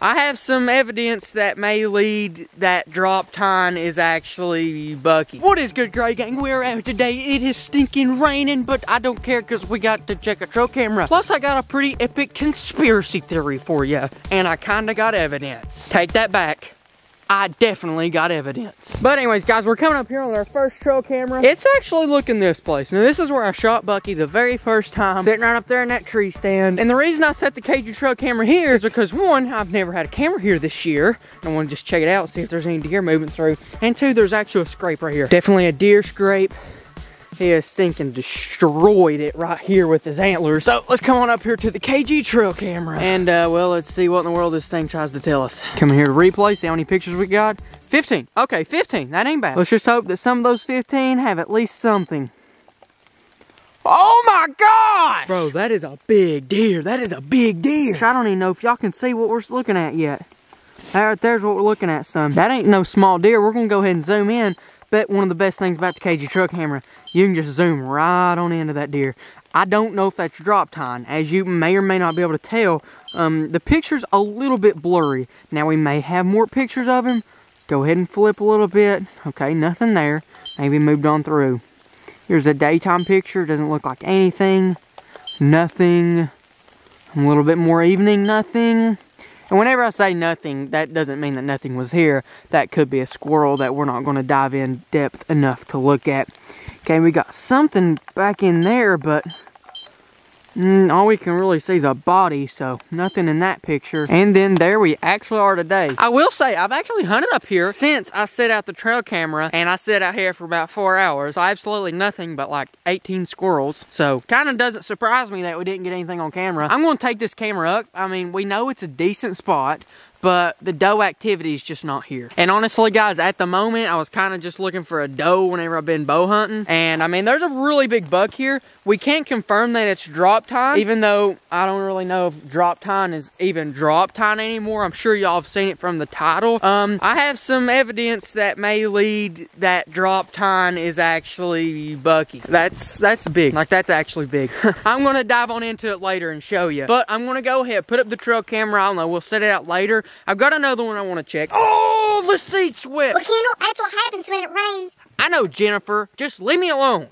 I have some evidence that may lead that drop time is actually Bucky. What is good, Gray Gang? We're out today. It is stinking raining, but I don't care because we got to check a trail camera. Plus, I got a pretty epic conspiracy theory for you, and I kind of got evidence. Take that back. I definitely got evidence. But anyways, guys, we're coming up here on our first trail camera. It's actually looking this place. Now, this is where I shot Bucky the very first time, sitting right up there in that tree stand. And the reason I set the KG trail camera here is because one, I've never had a camera here this year. I want to just check it out, see if there's any deer moving through. And two, there's actually a scrape right here. Definitely a deer scrape. He has stinking destroyed it right here with his antlers. So let's come on up here to the KG trail camera. And uh, well, let's see what in the world this thing tries to tell us. Coming here to replay, see how many pictures we got. 15. Okay, 15. That ain't bad. Let's just hope that some of those 15 have at least something. Oh my gosh! Bro, that is a big deer. That is a big deer. I don't even know if y'all can see what we're looking at yet. That right there's what we're looking at, son. That ain't no small deer. We're gonna go ahead and zoom in bet one of the best things about the KG truck camera, you can just zoom right on into that deer. I don't know if that's drop time. As you may or may not be able to tell, um, the picture's a little bit blurry. Now we may have more pictures of him. Let's go ahead and flip a little bit. Okay, nothing there. Maybe moved on through. Here's a daytime picture. Doesn't look like anything. Nothing. A little bit more evening, nothing. And whenever I say nothing, that doesn't mean that nothing was here. That could be a squirrel that we're not going to dive in depth enough to look at. Okay, we got something back in there, but Mm, all we can really see is a body, so nothing in that picture. And then there we actually are today. I will say, I've actually hunted up here since I set out the trail camera, and I set out here for about four hours. Absolutely nothing but like 18 squirrels. So kind of doesn't surprise me that we didn't get anything on camera. I'm going to take this camera up. I mean, we know it's a decent spot but the doe activity is just not here. And honestly, guys, at the moment, I was kind of just looking for a doe whenever I've been bow hunting. And I mean, there's a really big buck here. We can't confirm that it's drop time, even though I don't really know if drop time is even drop time anymore. I'm sure y'all have seen it from the title. Um, I have some evidence that may lead that drop time is actually Bucky. That's, that's big. Like, that's actually big. I'm gonna dive on into it later and show you. But I'm gonna go ahead, put up the trail camera. I don't know, we'll set it out later. I've got another one I want to check. Oh, the seat's wet. Well, Kendall, that's what happens when it rains. I know, Jennifer. Just leave me alone.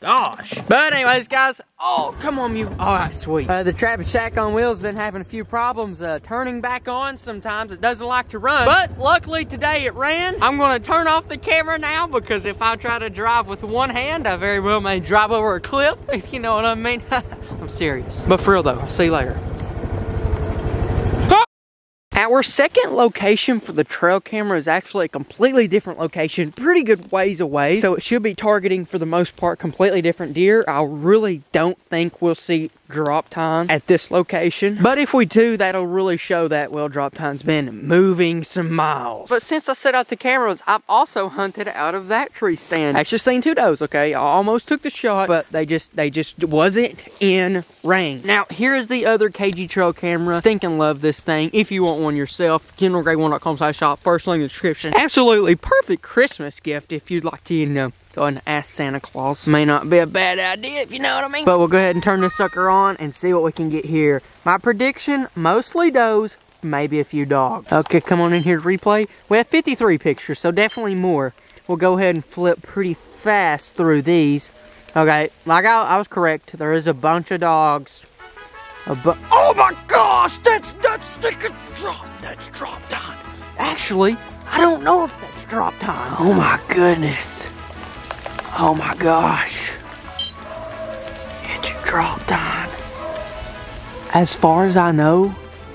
Gosh. But anyways, guys. Oh, come on, you. All right, sweet. Uh, the Travis Shack on wheels been having a few problems uh, turning back on. Sometimes it doesn't like to run. But luckily today it ran. I'm going to turn off the camera now because if I try to drive with one hand, I very well may drive over a cliff, if you know what I mean. I'm serious. But for real though, I'll see you later. Our second location for the trail camera is actually a completely different location, pretty good ways away. So it should be targeting for the most part completely different deer. I really don't think we'll see drop time at this location. But if we do, that'll really show that, well, drop time's been moving some miles. But since I set out the cameras, I've also hunted out of that tree stand. Actually seen two does, okay? I almost took the shot, but they just, they just wasn't in range. Now, here's the other KG trail camera. Stinking love this thing. If you want one yourself, kendallgray1.com slash shop, first link in the description. Absolutely perfect Christmas gift if you'd like to, you know, Go ahead and ask Santa Claus. May not be a bad idea, if you know what I mean. But we'll go ahead and turn this sucker on and see what we can get here. My prediction, mostly does, maybe a few dogs. Okay, come on in here to replay. We have 53 pictures, so definitely more. We'll go ahead and flip pretty fast through these. Okay, like I, I was correct. There is a bunch of dogs. A bu oh my gosh, that's, that's, that's drop, that's drop time. Actually, I don't know if that's drop time. Oh my goodness. Oh my gosh. It's drop time. As far as I know,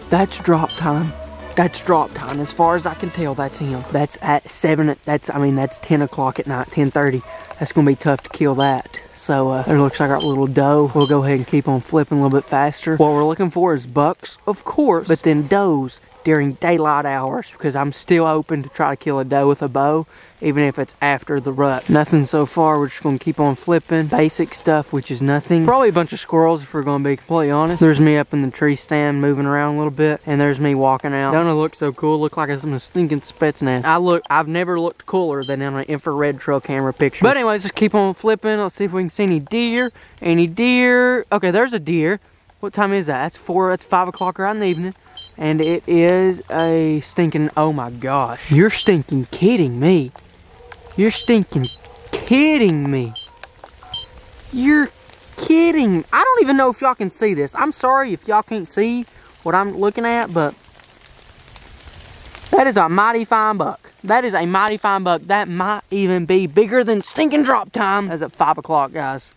that's drop time. That's drop time. As far as I can tell, that's him. That's at 7, that's, I mean, that's 10 o'clock at night, 10.30. That's to be tough to kill that. So, uh, it looks like our little doe. We'll go ahead and keep on flipping a little bit faster. What we're looking for is bucks, of course, but then does during daylight hours because I'm still open to try to kill a doe with a bow even if it's after the rut. Nothing so far, we're just gonna keep on flipping. Basic stuff, which is nothing. Probably a bunch of squirrels if we're gonna be completely honest. There's me up in the tree stand moving around a little bit, and there's me walking out. Don't it look so cool? Look like I'm a stinking Spetsnaz. I look, I've never looked cooler than in an infrared trail camera picture. But anyways, just keep on flipping. Let's see if we can see any deer. Any deer. Okay, there's a deer. What time is that? That's four, that's five o'clock right in the evening. And it is a stinking, oh my gosh. You're stinking kidding me. You're stinking kidding me. You're kidding. I don't even know if y'all can see this. I'm sorry if y'all can't see what I'm looking at, but that is a mighty fine buck. That is a mighty fine buck. That might even be bigger than stinking drop time. That's at 5 o'clock, guys.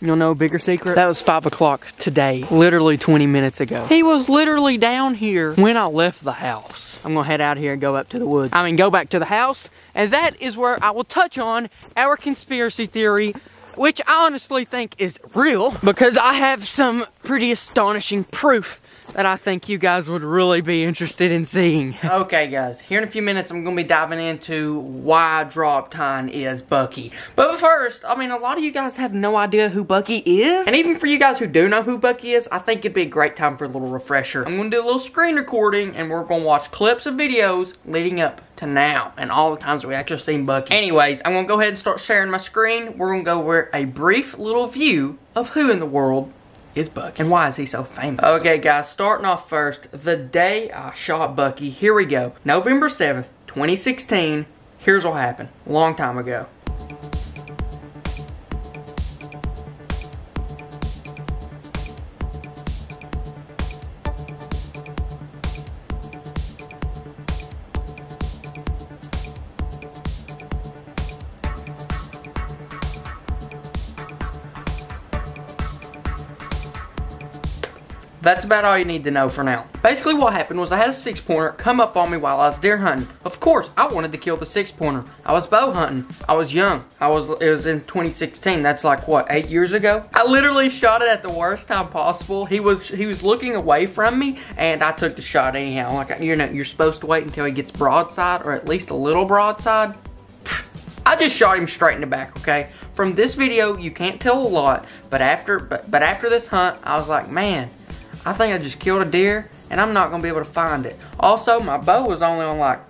You'll know a bigger secret? That was 5 o'clock today, literally 20 minutes ago. He was literally down here when I left the house. I'm gonna head out here and go up to the woods. I mean, go back to the house, and that is where I will touch on our conspiracy theory which I honestly think is real because I have some pretty astonishing proof that I think you guys would really be interested in seeing. okay guys, here in a few minutes I'm going to be diving into why Drop Time is Bucky. But first, I mean a lot of you guys have no idea who Bucky is. And even for you guys who do know who Bucky is, I think it'd be a great time for a little refresher. I'm going to do a little screen recording and we're going to watch clips of videos leading up to now and all the times we actually seen Bucky. Anyways, I'm going to go ahead and start sharing my screen. We're going to go over a brief little view of who in the world is Bucky and why is he so famous? Okay guys, starting off first, the day I shot Bucky, here we go. November 7th, 2016, here's what happened, long time ago. That's about all you need to know for now. Basically what happened was I had a six pointer come up on me while I was deer hunting. Of course, I wanted to kill the six pointer. I was bow hunting. I was young. I was, it was in 2016. That's like what, eight years ago? I literally shot it at the worst time possible. He was, he was looking away from me and I took the shot anyhow. Like, you know, you're supposed to wait until he gets broadside or at least a little broadside. I just shot him straight in the back, okay? From this video, you can't tell a lot, but after, but, but after this hunt, I was like, man, I think I just killed a deer and I'm not gonna be able to find it. Also, my bow was only on like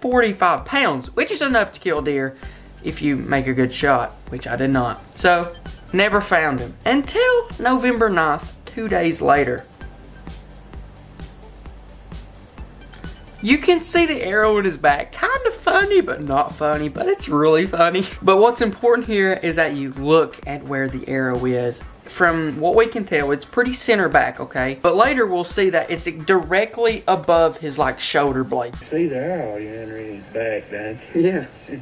45 pounds, which is enough to kill a deer if you make a good shot, which I did not. So, never found him until November 9th, two days later. You can see the arrow in his back. Kind of funny, but not funny, but it's really funny. But what's important here is that you look at where the arrow is. From what we can tell, it's pretty center back, okay? But later we'll see that it's directly above his like shoulder blade. See the arrow you in his back, Dan? Yeah.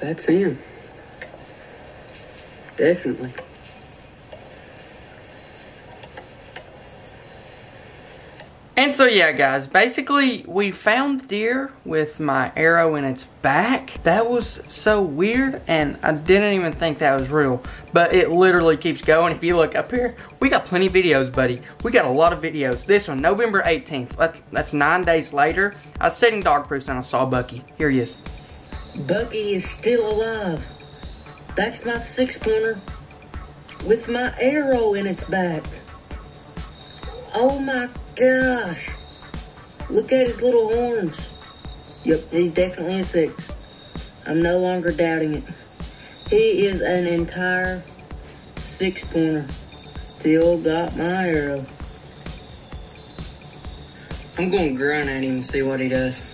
That's him. Definitely. And so yeah guys, basically we found deer with my arrow in its back. That was so weird and I didn't even think that was real. But it literally keeps going. If you look up here, we got plenty of videos buddy. We got a lot of videos. This one, November 18th. That's, that's nine days later. I was setting dog proofs and I saw Bucky. Here he is. Bucky is still alive. That's my six pointer with my arrow in its back. Oh my gosh. Look at his little horns. Yep, he's definitely a six. I'm no longer doubting it. He is an entire six pointer. Still got my arrow. I'm going to grunt at him and see what he does.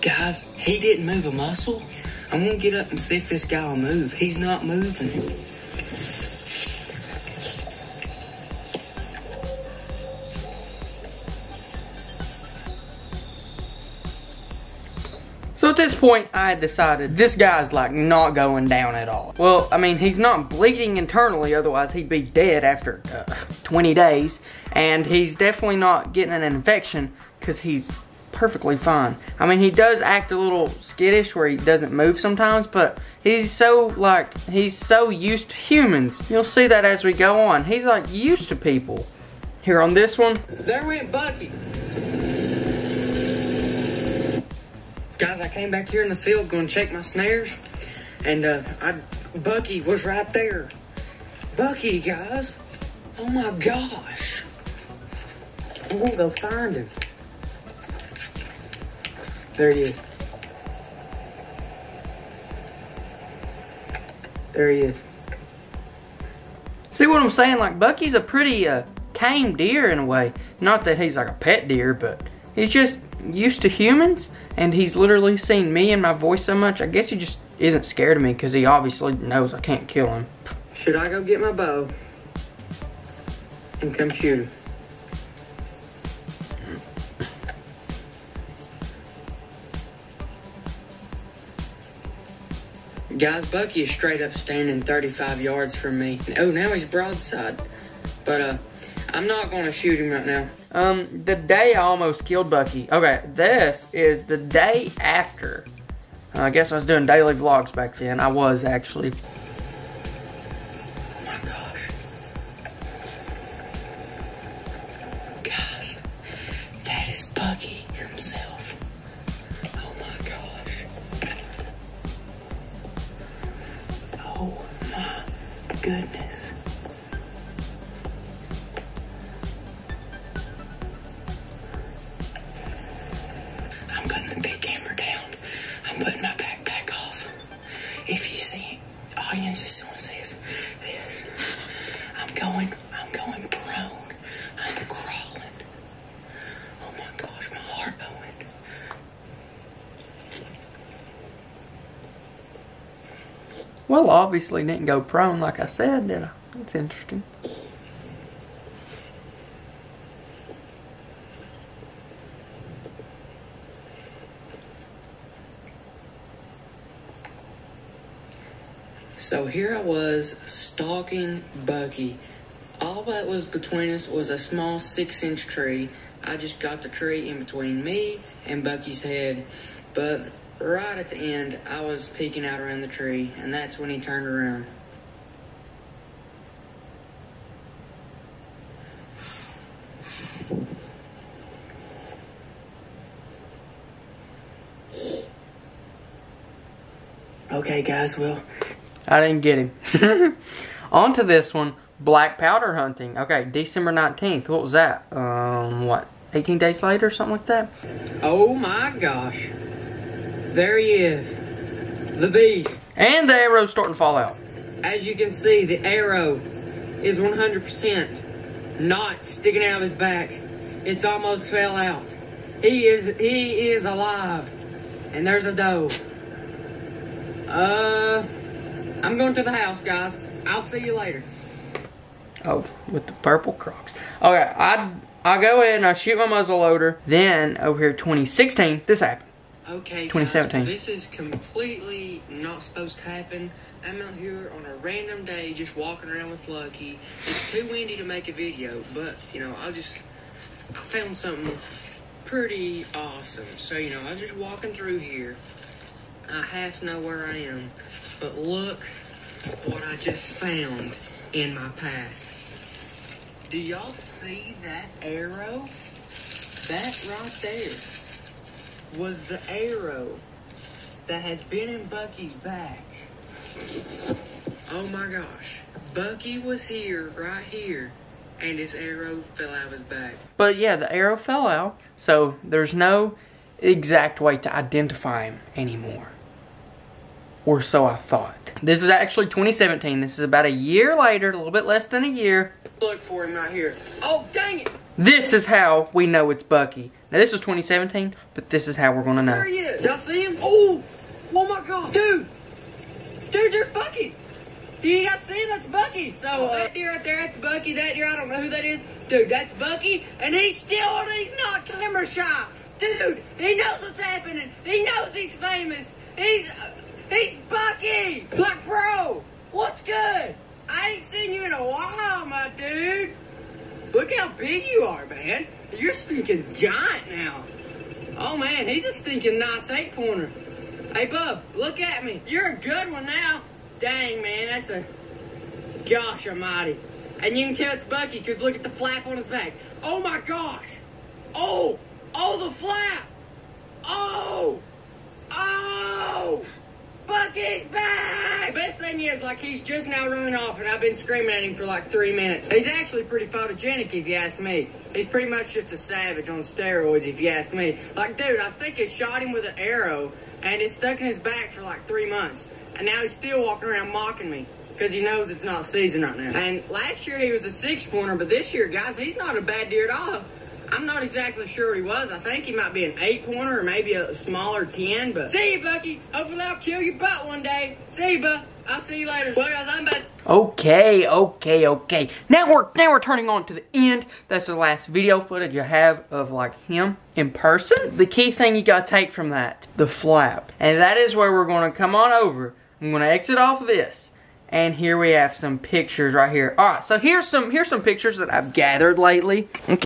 Guys, he didn't move a muscle. I'm gonna get up and see if this guy will move. He's not moving. So at this point, I decided this guy's like not going down at all. Well, I mean, he's not bleeding internally, otherwise he'd be dead after uh, 20 days. And he's definitely not getting an infection because he's perfectly fine. I mean, he does act a little skittish where he doesn't move sometimes, but he's so, like, he's so used to humans. You'll see that as we go on. He's, like, used to people. Here on this one. There went Bucky. Guys, I came back here in the field going to check my snares, and uh, I, Bucky was right there. Bucky, guys. Oh my gosh. I'm gonna go find him. There he is. There he is. See what I'm saying? Like, Bucky's a pretty uh, tame deer in a way. Not that he's like a pet deer, but he's just used to humans, and he's literally seen me and my voice so much. I guess he just isn't scared of me because he obviously knows I can't kill him. Should I go get my bow and come shoot him? Guys, Bucky is straight up standing 35 yards from me. Oh, now he's broadside. But, uh, I'm not going to shoot him right now. Um, the day I almost killed Bucky. Okay, this is the day after. Uh, I guess I was doing daily vlogs back then. I was, actually. Well, obviously didn't go prone like I said, did I? That's interesting. So here I was stalking Bucky. All that was between us was a small six inch tree. I just got the tree in between me and Bucky's head. But right at the end, I was peeking out around the tree, and that's when he turned around. Okay, guys, well, I didn't get him. On to this one black powder hunting. Okay, December 19th. What was that? Um, what? 18 days later, something like that? Oh my gosh. There he is. The beast. And the arrow's starting to fall out. As you can see, the arrow is 100% not sticking out of his back. It's almost fell out. He is he is alive. And there's a doe. Uh I'm going to the house, guys. I'll see you later. Oh, with the purple crocs. Okay, I I go in, and I shoot my muzzle loader. Then over here, 2016, this happened. Okay, 2017. Guys, this is completely not supposed to happen. I'm out here on a random day, just walking around with Lucky. It's too windy to make a video, but you know, I just I found something pretty awesome. So you know, I was just walking through here. I half know where I am, but look what I just found in my path. Do y'all see that arrow? That right there was the arrow that has been in Bucky's back. Oh my gosh. Bucky was here, right here, and his arrow fell out of his back. But yeah, the arrow fell out, so there's no exact way to identify him anymore. Or so I thought. This is actually 2017. This is about a year later, a little bit less than a year. Look for him right here. Oh, dang it! This is how we know it's Bucky. Now, this was 2017, but this is how we're gonna know. There he is. Y'all see him? Oh! Oh my god! Dude! Dude, there's Bucky! Do you guys see him? That's Bucky! So, uh, that deer right there, that's Bucky. That deer, I don't know who that is. Dude, that's Bucky, and he's still, and he's not camera shy! Dude, he knows what's happening! He knows he's famous! He's, he's Bucky! Like, bro, what's good? I ain't seen you in a while, my dude! Look how big you are, man. You're stinking giant now. Oh man, he's a stinking nice eight pointer. Hey bub, look at me. You're a good one now. Dang man, that's a gosh almighty. And you can tell it's Bucky because look at the flap on his back. Oh my gosh. Oh, oh the flap. Oh, oh. Bucky's back! The best thing is, like, he's just now running off, and I've been screaming at him for like three minutes. He's actually pretty photogenic, if you ask me. He's pretty much just a savage on steroids, if you ask me. Like, dude, I think it shot him with an arrow, and it's stuck in his back for like three months. And now he's still walking around mocking me. Because he knows it's not season right now. And last year he was a six pointer, but this year, guys, he's not a bad deer at all. I'm not exactly sure what he was. I think he might be an eight pointer or maybe a smaller 10, but see you, Bucky. Hopefully I'll kill your butt one day. See you, bud. I'll see you later. Well, guys, I'm back. Okay, okay, okay. Now we're now we're turning on to the end. That's the last video footage I have of like him in person. The key thing you gotta take from that, the flap. And that is where we're gonna come on over. I'm gonna exit off this. And here we have some pictures right here. Alright, so here's some here's some pictures that I've gathered lately. Okay.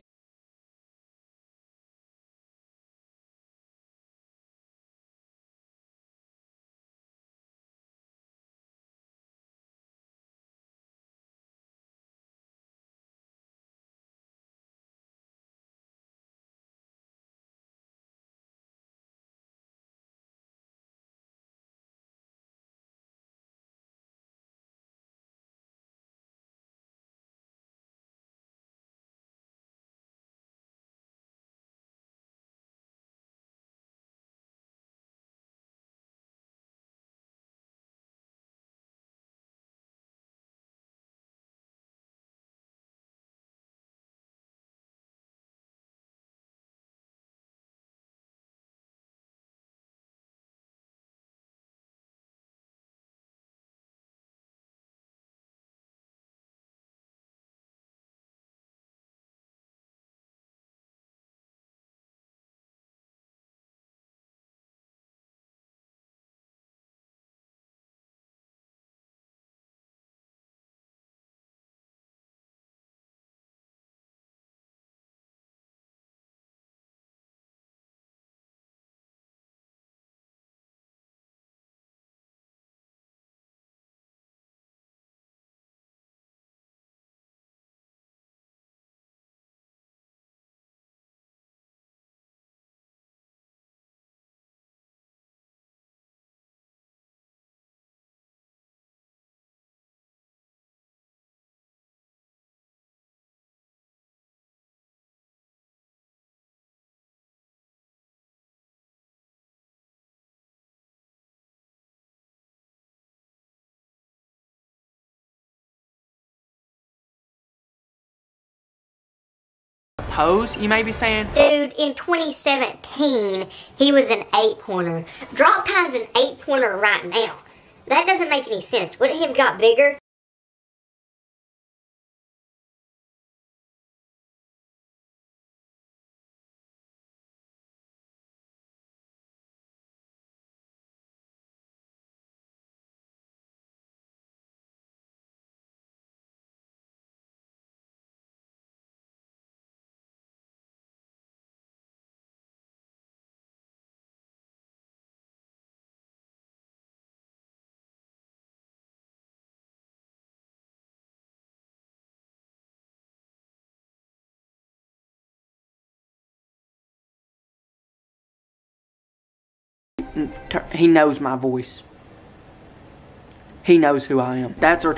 Pose, you may be saying? Dude, in 2017, he was an eight pointer. Drop time's an eight pointer right now. That doesn't make any sense. Wouldn't he have got bigger? He knows my voice. He knows who I am. That's our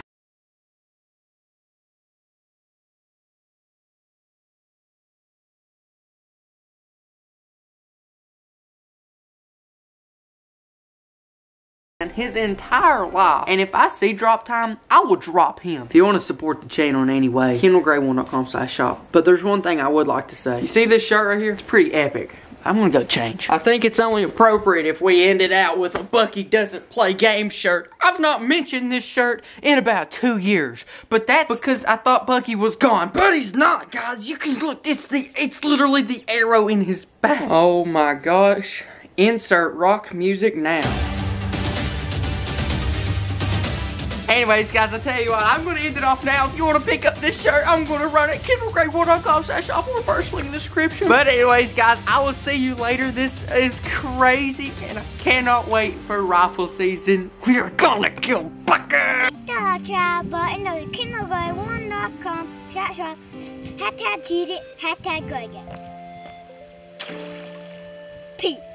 And his entire life. And if I see drop time, I will drop him. If you want to support the channel in any way, kendallgray1.com slash shop. But there's one thing I would like to say. You see this shirt right here? It's pretty epic. I'm gonna go change. I think it's only appropriate if we end it out with a Bucky doesn't play game shirt. I've not mentioned this shirt in about two years, but that's because I thought Bucky was gone. But he's not, guys. You can look. It's the. It's literally the arrow in his back. Oh my gosh. Insert rock music now. Anyways, guys, I tell you what, I'm going to end it off now. If you want to pick up this shirt, I'm going to run it. KendallGray1.com slash shop or first link in the description. But anyways, guys, I will see you later. This is crazy, and I cannot wait for rifle season. We're gonna kill Bucky! The chat button of KendallGray1.com slash shop. Hashtag cheated, hashtag. Peace.